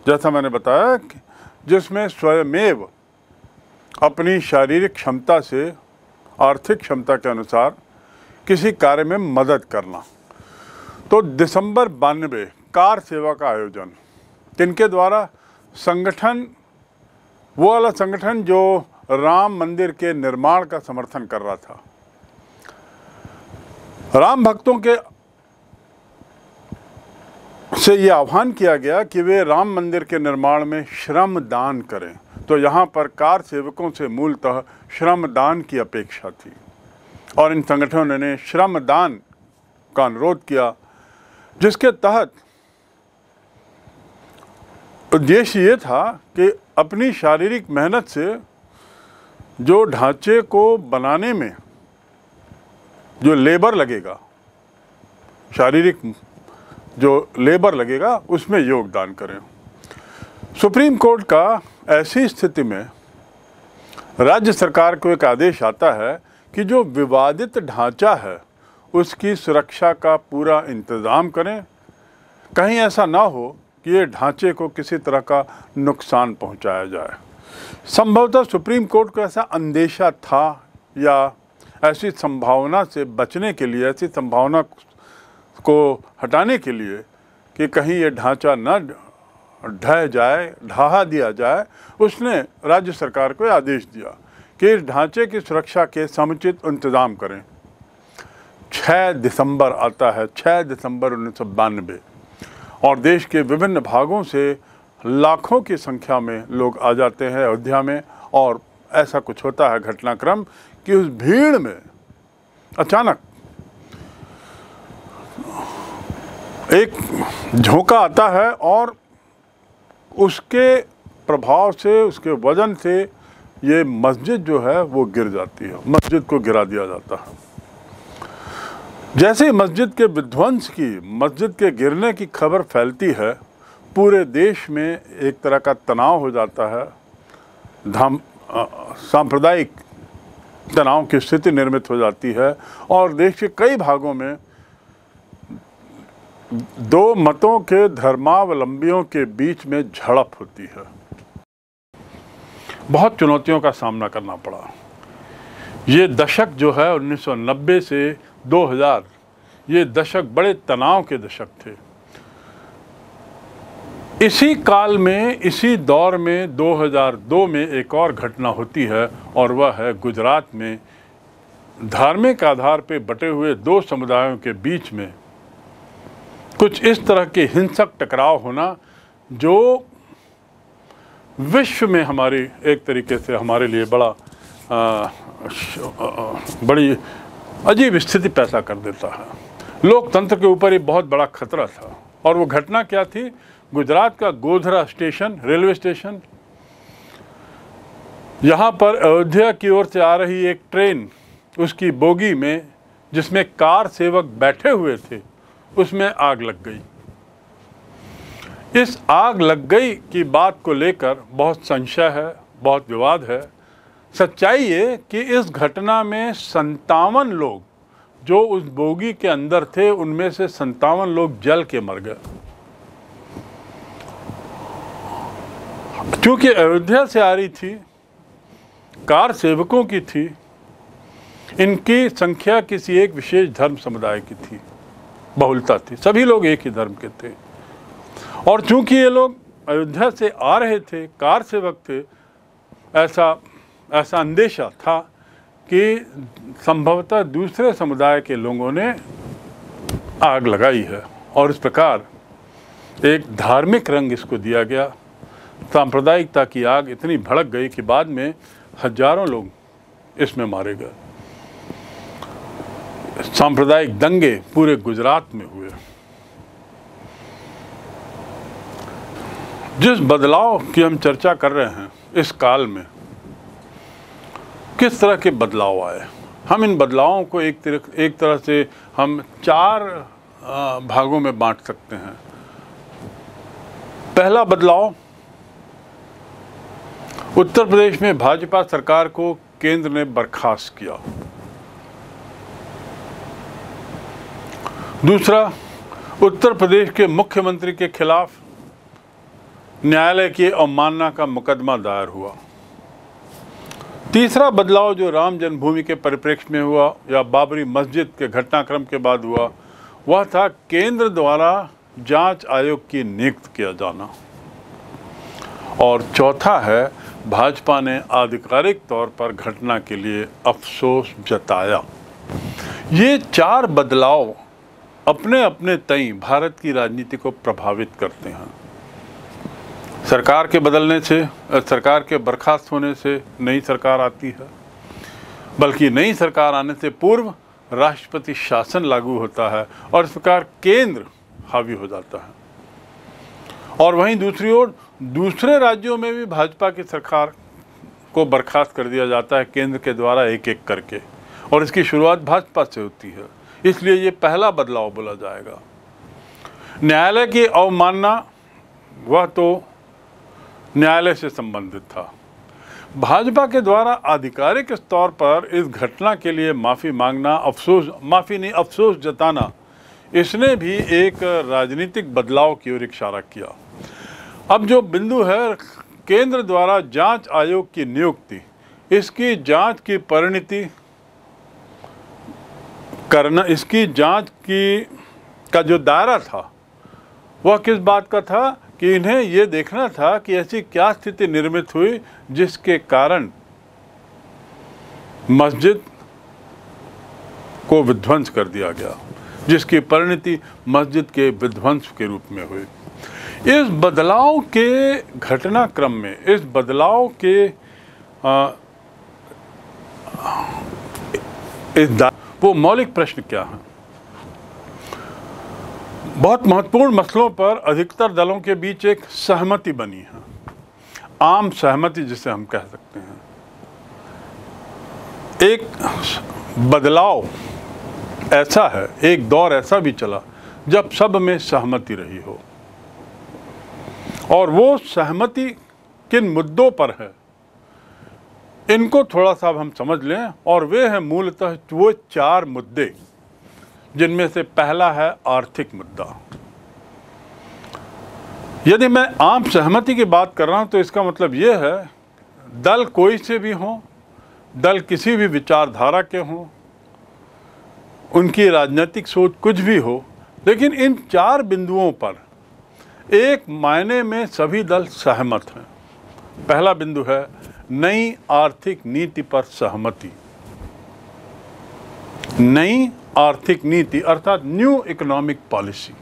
जैसा मैंने बताया कि जिसमें स्वयमेव अपनी शारीरिक क्षमता से आर्थिक क्षमता के अनुसार किसी कार्य में मदद करना। तो दिसंबर बानवे कार सेवा का आयोजन किनके द्वारा संगठन, वो वाला संगठन जो राम मंदिर के निर्माण का समर्थन कर रहा था। राम भक्तों के से ये आह्वान किया गया कि वे राम मंदिर के निर्माण में श्रम दान करें। तो यहाँ पर कार सेवकों से मूलतः श्रम दान की अपेक्षा थी। और इन संगठनों ने श्रम दान का अनुरोध किया, जिसके तहत उद्देश्य ये था कि अपनी शारीरिक मेहनत से जो ढांचे को बनाने में जो लेबर लगेगा, शारीरिक जो लेबर लगेगा, उसमें योगदान करें। सुप्रीम कोर्ट का ऐसी स्थिति में राज्य सरकार को एक आदेश आता है कि जो विवादित ढांचा है, उसकी सुरक्षा का पूरा इंतज़ाम करें। कहीं ऐसा ना हो कि ये ढांचे को किसी तरह का नुकसान पहुँचाया जाए। संभवतः सुप्रीम कोर्ट को ऐसा अंदेशा था या ऐसी संभावना से बचने के लिए, ऐसी संभावना को हटाने के लिए कि कहीं ये ढांचा न ढह जाए, ढहा दिया जाए, उसने राज्य सरकार को आदेश दिया कि इस ढांचे की सुरक्षा के समुचित इंतज़ाम करें। 6 दिसंबर आता है 6 दिसंबर उन्नीस सौ बानवे, और देश के विभिन्न भागों से लाखों की संख्या में लोग आ जाते हैं अयोध्या में और ऐसा कुछ होता है घटनाक्रम कि उस भीड़ में अचानक एक झोंका आता है और उसके प्रभाव से, उसके वज़न से ये मस्जिद जो है वो गिर जाती है। मस्जिद को गिरा दिया जाता है। जैसे मस्जिद के विध्वंस की, मस्जिद के गिरने की खबर फैलती है पूरे देश में एक तरह का तनाव हो जाता है। धाम सांप्रदायिक तनाव की स्थिति निर्मित हो जाती है और देश के कई भागों में दो मतों के धर्मावलंबियों के बीच में झड़प होती है। बहुत चुनौतियों का सामना करना पड़ा। ये दशक जो है 1990 से 2000 ये दशक बड़े तनाव के दशक थे। इसी काल में इसी दौर में 2002 में एक और घटना होती है और वह है गुजरात में। धार्मिक आधार पर बटे हुए दो समुदायों के बीच में कुछ इस तरह के हिंसक टकराव होना जो विश्व में हमारी एक तरीके से हमारे लिए बड़ा आ, बड़ी अजीब स्थिति पैदा कर देता है। लोकतंत्र के ऊपर ये बहुत बड़ा खतरा था। और वो घटना क्या थी? गुजरात का गोधरा स्टेशन, रेलवे स्टेशन। यहाँ पर अयोध्या की ओर से आ रही एक ट्रेन, उसकी बोगी में, जिसमें कार सेवक बैठे हुए थे, उसमें आग लग गई। इस आग लग गई की बात को लेकर बहुत संशय है, बहुत विवाद है। सच्चाई ये कि इस घटना में संतावन लोग, जो उस बोगी के अंदर थे, उनमें से संतावन लोग जल के मर गए। क्योंकि अयोध्या से आ रही थी, कार सेवकों की थी, इनकी संख्या किसी एक विशेष धर्म समुदाय की थी, बहुलता थी। सभी लोग एक ही धर्म के थे। और चूँकि ये लोग अयोध्या से आ रहे थे, कार सेवक थे, ऐसा ऐसा अंदेशा था कि संभवतः दूसरे समुदाय के लोगों ने आग लगाई है। और इस प्रकार एक धार्मिक रंग इसको दिया गया। सांप्रदायिकता की आग इतनी भड़क गई कि बाद में हज़ारों लोग इसमें मारे गए। सांप्रदायिक दंगे पूरे गुजरात में हुए। जिस बदलाव की हम चर्चा कर रहे हैं इस काल में, किस तरह के बदलाव आए? हम इन बदलावों को एक तरह एक तरह से हम चार भागों में बांट सकते हैं। पहला बदलाव उत्तर प्रदेश में भाजपा सरकार को केंद्र ने बर्खास्त किया। दूसरा, उत्तर प्रदेश के मुख्यमंत्री के खिलाफ न्यायालय की अवमानना का मुकदमा दायर हुआ। तीसरा, बदलाव जो राम जन्मभूमि के परिप्रेक्ष्य में हुआ या बाबरी मस्जिद के घटनाक्रम के बाद हुआ, वह था केंद्र द्वारा जाँच आयोग की नियुक्त किया जाना। और चौथा है भाजपा ने आधिकारिक तौर पर घटना के लिए अफसोस जताया। ये चार बदलाव अपने अपने तई भारत की राजनीति को प्रभावित करते हैं। सरकार के बदलने से, सरकार के बर्खास्त होने से नई सरकार आती है, बल्कि नई सरकार आने से पूर्व राष्ट्रपति शासन लागू होता है और इस प्रकार केंद्र हावी हो जाता है। और वहीं दूसरी ओर, दूसरे राज्यों में भी भाजपा की सरकार को बर्खास्त कर दिया जाता है केंद्र के द्वारा एक एक करके। और इसकी शुरुआत भाजपा से होती है। इसलिए ये पहला बदलाव बोला जाएगा। न्यायालय की अवमानना, वह तो न्यायालय से संबंधित था। भाजपा के द्वारा आधिकारिक स्तर पर इस घटना के लिए माफ़ी मांगना, अफसोस, माफ़ी नहीं, अफसोस जताना, इसने भी एक राजनीतिक बदलाव की ओर इशारा किया। अब जो बिंदु है, केंद्र द्वारा जाँच आयोग की नियुक्ति, इसकी जाँच की परिणति करना, इसकी जाँच की, का जो दायरा था, वह किस बात का था कि इन्हें ये देखना था कि ऐसी क्या स्थिति निर्मित हुई जिसके कारण मस्जिद को विध्वंस कर दिया गया, जिसकी परिणति मस्जिद के विध्वंस के रूप में हुई। इस बदलाव के घटनाक्रम में इस बदलाव के आ, इस वो मौलिक प्रश्न क्या हैं? बहुत महत्वपूर्ण मसलों पर अधिकतर दलों के बीच एक सहमति बनी है। आम सहमति जिसे हम कह सकते हैं। एक बदलाव ऐसा है एक दौर ऐसा भी चला जब सब में सहमति रही हो। और वो सहमति किन मुद्दों पर है? इनको थोड़ा सा हम समझ लें और वे हैं मूलतः वो चार मुद्दे, जिनमें से पहला है आर्थिक मुद्दा। यदि मैं आम सहमति की बात कर रहा हूँ तो इसका मतलब ये है, दल कोई से भी हो, दल किसी भी विचारधारा के हों, उनकी राजनीतिक सोच कुछ भी हो, लेकिन इन चार बिंदुओं पर एक मायने में सभी दल सहमत हैं। पहला बिंदु है, नई आर्थिक नीति पर सहमति। नई आर्थिक नीति अर्थात new economic policy.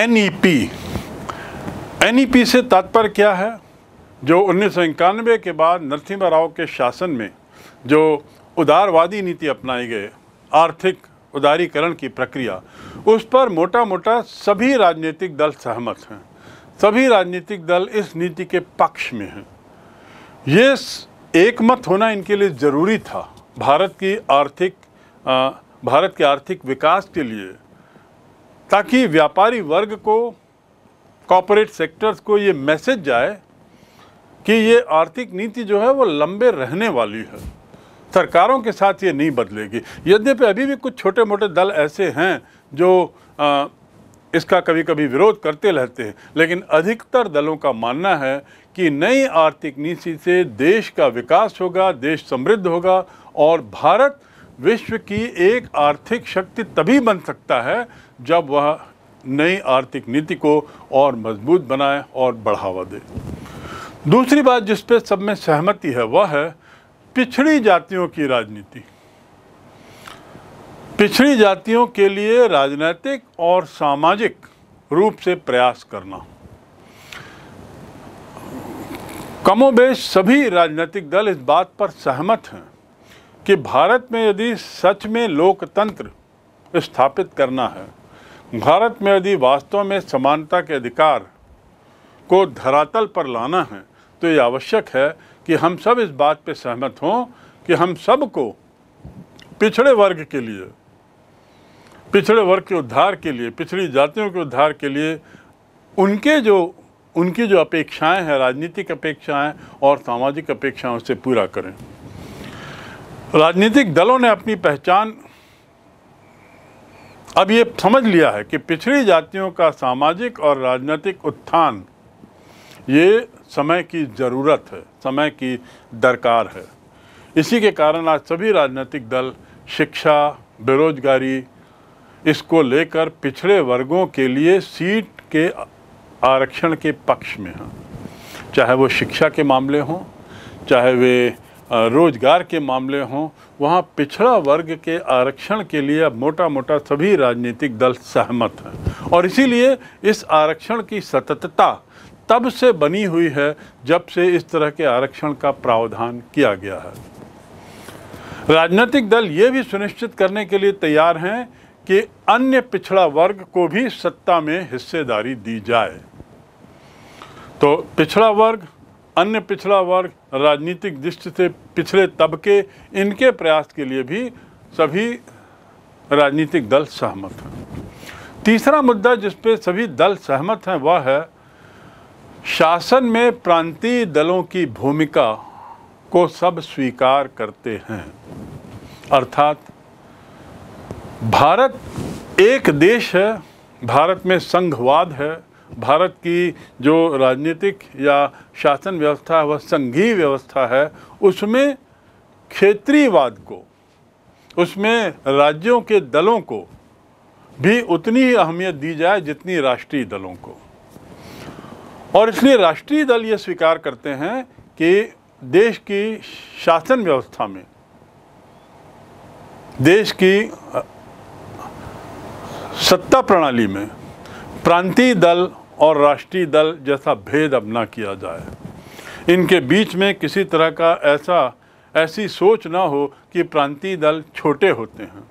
NEP. NEP से तात्पर्य क्या है? जो उन्नीस सौ इक्यानबे के बाद नरसिम्हा राव के शासन में जो उदारवादी नीति अपनाई गई, आर्थिक उदारीकरण की प्रक्रिया, उस पर मोटा मोटा सभी राजनीतिक दल सहमत हैं। सभी राजनीतिक दल इस नीति के पक्ष में हैं। ये एकमत होना इनके लिए ज़रूरी था। भारत की आर्थिक भारत के आर्थिक विकास के लिए, ताकि व्यापारी वर्ग को कॉपोरेट सेक्टर्स को ये मैसेज जाए कि ये आर्थिक नीति जो है वो लंबे रहने वाली है। सरकारों के साथ ये नहीं बदलेगी। यद्यपि अभी भी कुछ छोटे मोटे दल ऐसे हैं जो आ, इसका कभी कभी विरोध करते रहते हैं लेकिन अधिकतर दलों का मानना है कि नई आर्थिक नीति से देश का विकास होगा देश समृद्ध होगा और भारत विश्व की एक आर्थिक शक्ति तभी बन सकता है जब वह नई आर्थिक नीति को और मज़बूत बनाए और बढ़ावा दे। दूसरी बात जिस पे सब में सहमति है वह है पिछड़ी जातियों की राजनीति। पिछड़ी जातियों के लिए राजनीतिक और सामाजिक रूप से प्रयास करना। कमोबेश सभी राजनीतिक दल इस बात पर सहमत हैं कि भारत में यदि सच में लोकतंत्र स्थापित करना है, भारत में यदि वास्तव में समानता के अधिकार को धरातल पर लाना है तो ये आवश्यक है कि हम सब इस बात पे सहमत हों कि हम सबको पिछड़े वर्ग के लिए, पिछड़े वर्ग के उद्धार के लिए, पिछड़ी जातियों के उद्धार के लिए उनके जो, उनकी जो अपेक्षाएँ हैं, राजनीतिक अपेक्षाएँ और सामाजिक अपेक्षाओं से पूरा करें। राजनीतिक दलों ने अपनी पहचान अब ये समझ लिया है कि पिछड़ी जातियों का सामाजिक और राजनीतिक उत्थान, ये समय की ज़रूरत है, समय की दरकार है। इसी के कारण आज सभी राजनीतिक दल, शिक्षा, बेरोजगारी, इसको लेकर पिछड़े वर्गों के लिए सीट के आरक्षण के पक्ष में हैं। चाहे वो शिक्षा के मामले हों, चाहे वे रोज़गार के मामले हों, वहाँ पिछड़ा वर्ग के आरक्षण के लिए अब मोटा मोटा सभी राजनीतिक दल सहमत हैं। और इसीलिए इस आरक्षण की सततता तब से बनी हुई है जब से इस तरह के आरक्षण का प्रावधान किया गया है। राजनीतिक दल ये भी सुनिश्चित करने के लिए तैयार हैं कि अन्य पिछड़ा वर्ग को भी सत्ता में हिस्सेदारी दी जाए। तो पिछड़ा वर्ग, अन्य पिछड़ा वर्ग, राजनीतिक दृष्टि से पिछड़े तबके, इनके प्रयास के लिए भी सभी राजनीतिक दल सहमत हैं। तीसरा मुद्दा जिस पे सभी दल सहमत हैं वह है शासन में प्रांतीय दलों की भूमिका को सब स्वीकार करते हैं। अर्थात, भारत एक देश है, भारत में संघवाद है, भारत की जो राजनीतिक या शासन व्यवस्था है, वह संघीय व्यवस्था है, उसमें क्षेत्रीयवाद को, उसमें राज्यों के दलों को भी उतनी ही अहमियत दी जाए जितनी राष्ट्रीय दलों को। और इसलिए राष्ट्रीय दल ये स्वीकार करते हैं कि देश की शासन व्यवस्था में, देश की सत्ता प्रणाली में प्रांतीय दल और राष्ट्रीय दल जैसा भेद अब ना किया जाए। इनके बीच में किसी तरह का ऐसा, ऐसी सोच ना हो कि प्रांतीय दल छोटे होते हैं।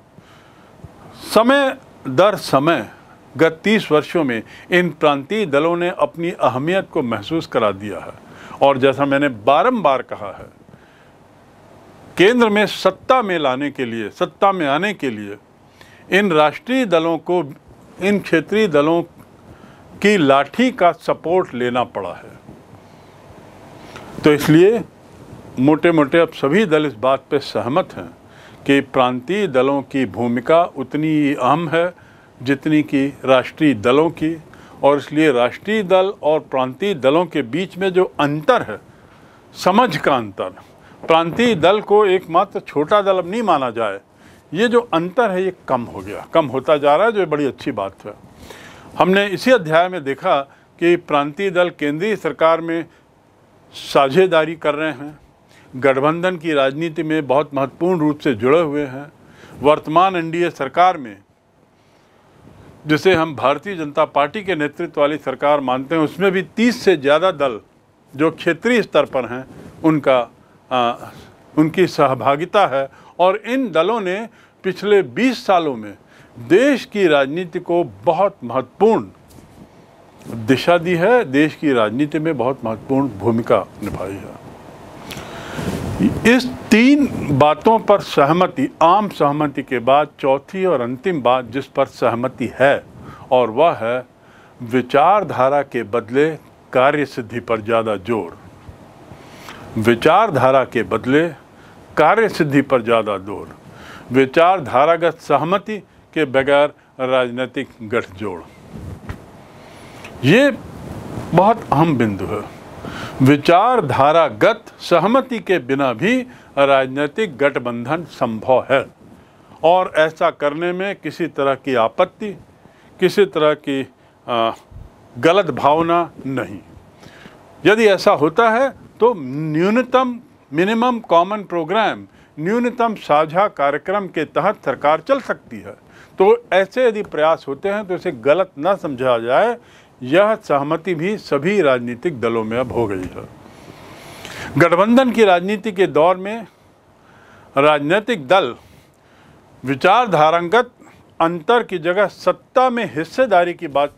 समय दर समय गत तीस वर्षों में इन प्रांतीय दलों ने अपनी अहमियत को महसूस करा दिया है। और जैसा मैंने बारंबार कहा है, केंद्र में सत्ता में लाने के लिए, सत्ता में आने के लिए इन राष्ट्रीय दलों को, इन क्षेत्रीय दलों की लाठी का सपोर्ट लेना पड़ा है। तो इसलिए मोटे मोटे अब सभी दल इस बात पर सहमत हैं कि प्रांतीय दलों की भूमिका उतनी अहम है जितनी कि राष्ट्रीय दलों की, और इसलिए राष्ट्रीय दल और प्रांतीय दलों के बीच में जो अंतर है, समझ का अंतर, प्रांतीय दल को एकमात्र छोटा दल अब नहीं माना जाए, ये जो अंतर है, ये कम हो गया, कम होता जा रहा है, जो बड़ी अच्छी बात है। हमने इसी अध्याय में देखा कि प्रांतीय दल केंद्रीय सरकार में साझेदारी कर रहे हैं, गठबंधन की राजनीति में बहुत महत्वपूर्ण रूप से जुड़े हुए हैं, वर्तमान एनडीए सरकार में जिसे हम भारतीय जनता पार्टी के नेतृत्व वाली सरकार मानते हैं उसमें भी 30 से ज़्यादा दल जो क्षेत्रीय स्तर पर हैं उनका आ, उनकी सहभागिता है। और इन दलों ने पिछले 20 सालों में देश की राजनीति को बहुत महत्वपूर्ण दिशा दी है। देश की राजनीति में बहुत महत्वपूर्ण भूमिका निभाई है। इस तीन बातों पर सहमति, आम सहमति के बाद, चौथी और अंतिम बात जिस पर सहमति है, और वह है विचारधारा के बदले कार्य सिद्धि पर ज़्यादा ज़ोर। विचारधारा के बदले कार्य सिद्धि पर ज़्यादा ज़ोर। विचारधारागत सहमति के बगैर राजनीतिक गठजोड़। ये बहुत अहम बिंदु है। विचारधारागत सहमति के बिना भी राजनीतिक गठबंधन संभव है। और ऐसा करने में किसी तरह की आपत्ति किसी तरह की आ, गलत भावना नहीं। यदि ऐसा होता है तो न्यूनतम मिनिमम कॉमन प्रोग्राम न्यूनतम साझा कार्यक्रम के तहत सरकार चल सकती है। तो ऐसे यदि प्रयास होते हैं तो इसे गलत न समझा जाए यह सहमति भी सभी राजनीतिक दलों में अब हो गई है। गठबंधन की राजनीति के दौर में राजनीतिक दल विचारधारागत अंतर की जगह सत्ता में हिस्सेदारी की बात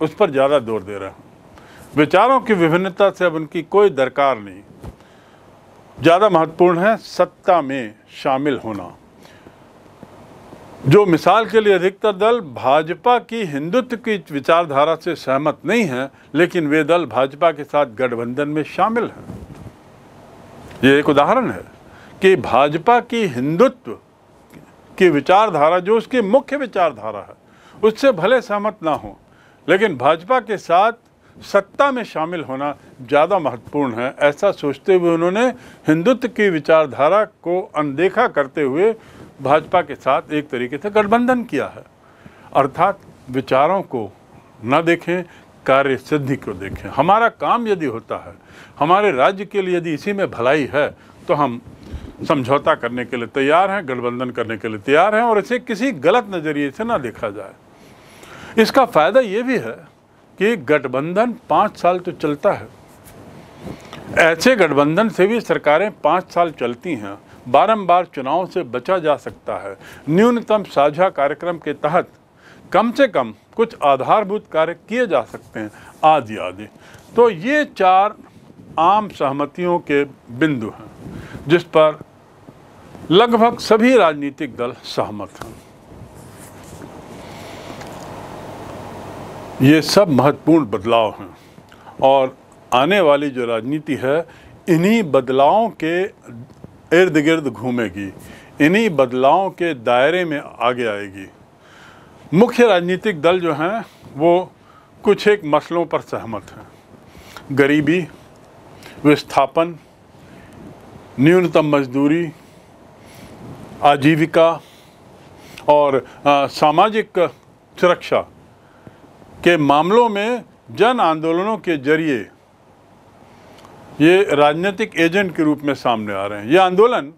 उस पर ज़्यादा ज़ोर दे रहे हैं। विचारों की विभिन्नता से अब उनकी कोई दरकार नहीं। ज़्यादा महत्वपूर्ण है सत्ता में शामिल होना। जो मिसाल के लिए अधिकतर दल भाजपा की हिंदुत्व की विचारधारा से सहमत नहीं है, लेकिन वे दल भाजपा के साथ गठबंधन में शामिल हैं। ये एक उदाहरण है कि भाजपा की हिंदुत्व की विचारधारा जो उसकी मुख्य विचारधारा है, उससे भले सहमत ना हो, लेकिन भाजपा के साथ सत्ता में शामिल होना ज़्यादा महत्वपूर्ण है। ऐसा सोचते हुए उन्होंने हिंदुत्व की विचारधारा को अनदेखा करते हुए भाजपा के साथ एक तरीके से गठबंधन किया है। अर्थात विचारों को न देखें कार्य सिद्धि को देखें। हमारा काम यदि होता है, हमारे राज्य के लिए यदि इसी में भलाई है तो हम समझौता करने के लिए तैयार हैं, गठबंधन करने के लिए तैयार हैं, और इसे किसी गलत नज़रिए से ना देखा जाए। इसका फ़ायदा ये भी है कि गठबंधन पाँच साल तो चलता है। ऐसे गठबंधन से भी सरकारें पाँच साल चलती हैं बारंबार चुनाव से बचा जा सकता है। न्यूनतम साझा कार्यक्रम के तहत कम से कम कुछ आधारभूत कार्य किए जा सकते हैं आदि आदि तो ये चार आम सहमतियों के बिंदु हैं, जिस पर लगभग सभी राजनीतिक दल सहमत हैं। ये सब महत्वपूर्ण बदलाव हैं और आने वाली जो राजनीति है, इन्हीं बदलावों के इर्द गिर्द घूमेगी। इन्हीं बदलावों के दायरे में आगे आएगी। मुख्य राजनीतिक दल जो हैं वो कुछ एक मसलों पर सहमत हैं। गरीबी विस्थापन न्यूनतम मजदूरी आजीविका और आ, सामाजिक सुरक्षा के मामलों में जन आंदोलनों के ज़रिए ये राजनीतिक एजेंट के रूप में सामने आ रहे हैं। ये आंदोलन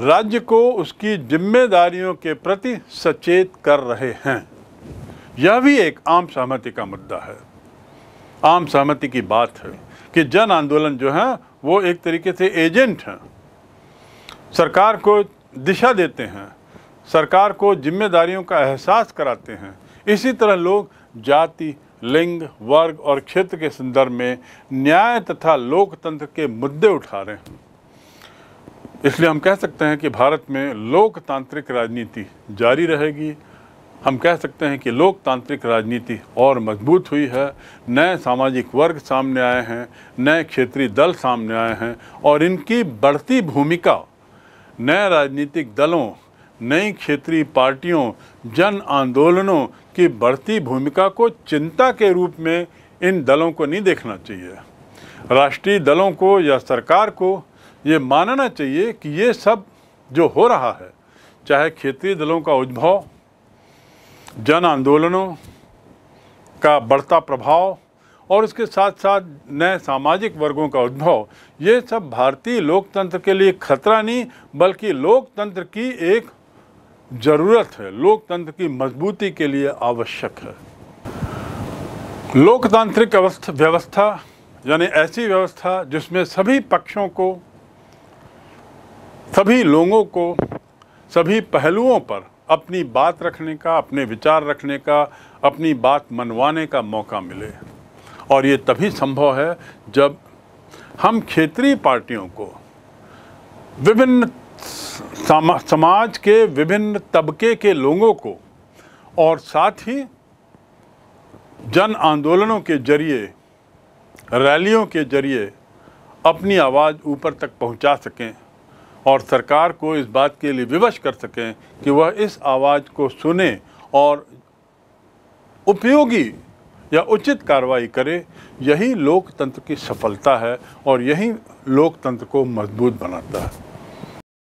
राज्य को उसकी जिम्मेदारियों के प्रति सचेत कर रहे हैं। यह भी एक आम सहमति का मुद्दा है। आम सहमति की बात है कि जन आंदोलन जो है, वो एक तरीके से एजेंट हैं। सरकार को दिशा देते हैं। सरकार को जिम्मेदारियों का एहसास कराते हैं। इसी तरह लोग जाति लिंग, वर्ग और क्षेत्र के संदर्भ में न्याय तथा लोकतंत्र के मुद्दे उठा रहे हैं। इसलिए हम कह सकते हैं कि भारत में लोकतांत्रिक राजनीति जारी रहेगी। हम कह सकते हैं कि लोकतांत्रिक राजनीति और मज़बूत हुई है। नए सामाजिक वर्ग सामने आए हैं, नए क्षेत्रीय दल सामने आए हैं और इनकी बढ़ती भूमिका नए राजनीतिक दलों नई क्षेत्रीय पार्टियों, जन आंदोलनों की बढ़ती भूमिका को चिंता के रूप में इन दलों को नहीं देखना चाहिए। राष्ट्रीय दलों को या सरकार को ये मानना चाहिए कि ये सब जो हो रहा है, चाहे क्षेत्रीय दलों का उद्भव, जन आंदोलनों का बढ़ता प्रभाव और उसके साथ साथ नए सामाजिक वर्गों का उद्भव, ये सब भारतीय लोकतंत्र के लिए खतरा नहीं, बल्कि लोकतंत्र की एक ज़रूरत है। लोकतंत्र की मजबूती के लिए आवश्यक है। लोकतांत्रिक अवस्था, व्यवस्था, यानी ऐसी व्यवस्था जिसमें सभी पक्षों को, सभी लोगों को, सभी पहलुओं पर अपनी बात रखने का, अपने विचार रखने का, अपनी बात मनवाने का मौका मिले। और ये तभी संभव है जब हम क्षेत्रीय पार्टियों को विभिन्न समाज के विभिन्न तबके के लोगों को और साथ ही जन आंदोलनों के ज़रिए, रैलियों के ज़रिए अपनी आवाज़ ऊपर तक पहुँचा सकें और सरकार को इस बात के लिए विवश कर सकें कि वह इस आवाज़ को सुने और उपयोगी या उचित कार्रवाई करे। यही लोकतंत्र की सफलता है और यही लोकतंत्र को मज़बूत बनाता है।